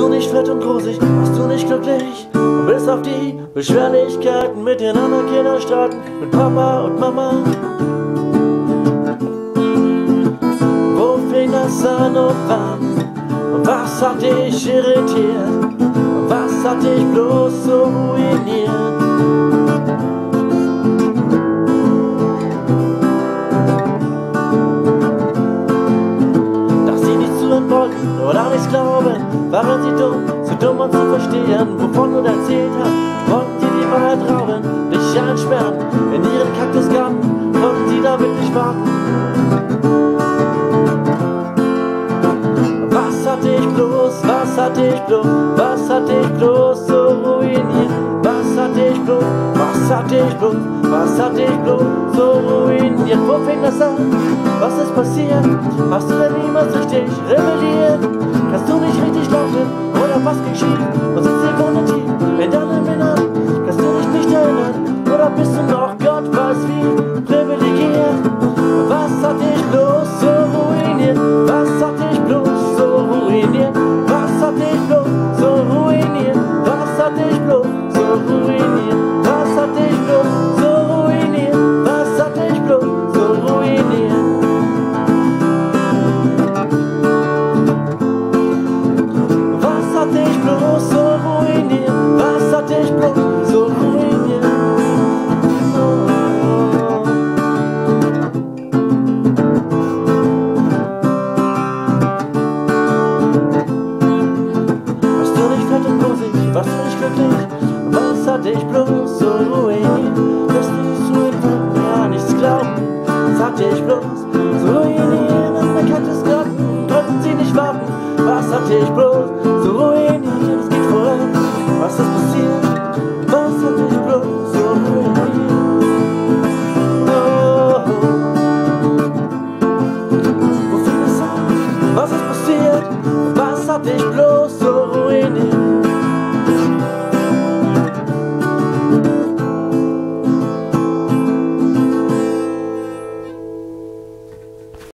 du nicht fett und rosig, warst du nicht glücklich? Und bis auf die Beschwerlichkeiten mit den anderen Kinderstaaten, mit Papa und Mama. Wo fing das an und wann? Und was hat dich irritiert? Und was hat dich bloß so ruiniert? Oder nichts glauben, waren sie dumm, zu dumm um zu verstehen, wovon du erzählt hast, wollten sie die Wahrheit rauben, dich einsperren, in ihren Kaktusgarten, wollten sie damit nicht warten. Was hat dich bloß, was hat dich bloß, was hat dich bloß was hat dich bloß, was hat dich bloß so ruiniert? Wo fing das an? Was ist passiert? Hast du denn niemals richtig rebelliert? Kannst du nicht richtig laufen? Oder was schief? Und sitzt Sekunden tief in deinem Innern? Kannst du dich nicht erinnern? Oder bist du noch Gott weiß wie privilegiert? Was hat dich bloß so ruiniert? Was hat dich bloß so ruiniert? Was hat dich bloß so ruiniert? Was hat dich bloß so ruiniert? ich bloß? So ruinieren ist bekanntes Glocken, konnten sie nicht warten. Was hatte ich bloß? So ruinieren, es geht voran. Was ist passiert? Was hatte ich bloß? So ruinieren. Oh. oh. Wofür ist Was ist passiert? Was hatte ich bloß?